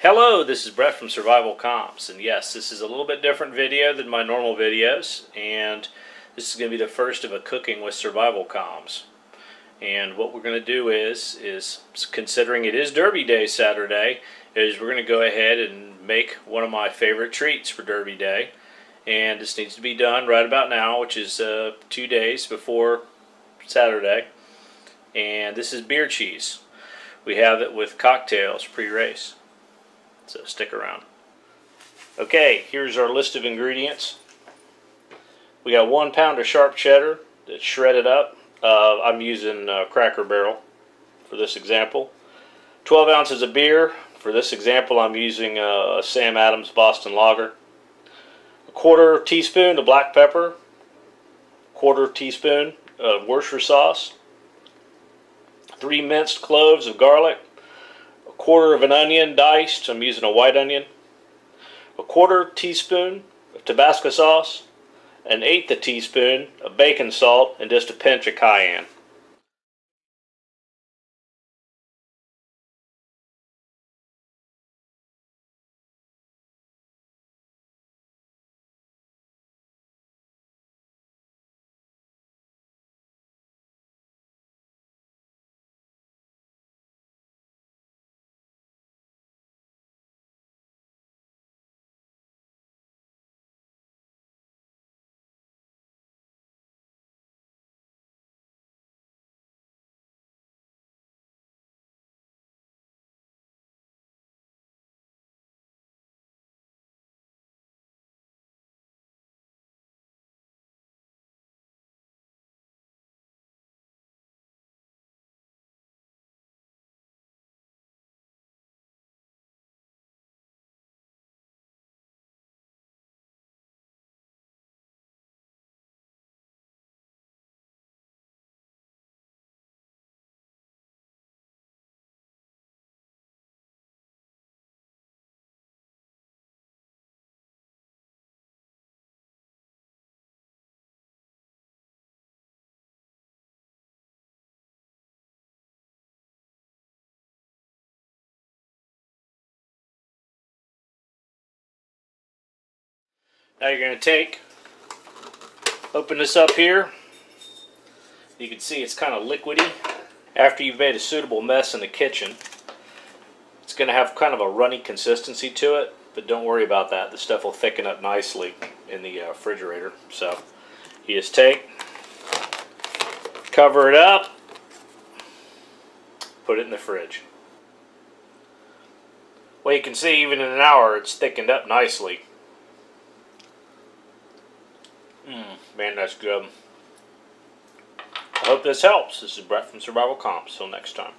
Hello, this is Brett from Survival Comms, and yes, this is a little bit different video than my normal videos, and this is going to be the first of a cooking with survival comms. And what we're going to do is, is considering it is Derby Day Saturday, is we're going to go ahead and make one of my favorite treats for Derby Day, and this needs to be done right about now, which is uh, two days before Saturday. And this is beer cheese. We have it with cocktails pre-race. So stick around. Okay, here's our list of ingredients. We got one pound of sharp cheddar that's shredded up. Uh, I'm using uh, Cracker Barrel for this example. 12 ounces of beer. For this example, I'm using uh, a Sam Adams Boston Lager. A quarter teaspoon of black pepper. Quarter teaspoon of Worcestershire sauce. Three minced cloves of garlic quarter of an onion diced. I'm using a white onion. A quarter teaspoon of Tabasco sauce. An eighth a teaspoon of bacon salt and just a pinch of cayenne. Now you're going to take, open this up here. You can see it's kind of liquidy. After you've made a suitable mess in the kitchen, it's going to have kind of a runny consistency to it, but don't worry about that. The stuff will thicken up nicely in the uh, refrigerator. So you just take, cover it up, put it in the fridge. Well, you can see even in an hour it's thickened up nicely. Man, that's good. I hope this helps. This is Brett from Survival Comms. Till next time.